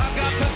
I've got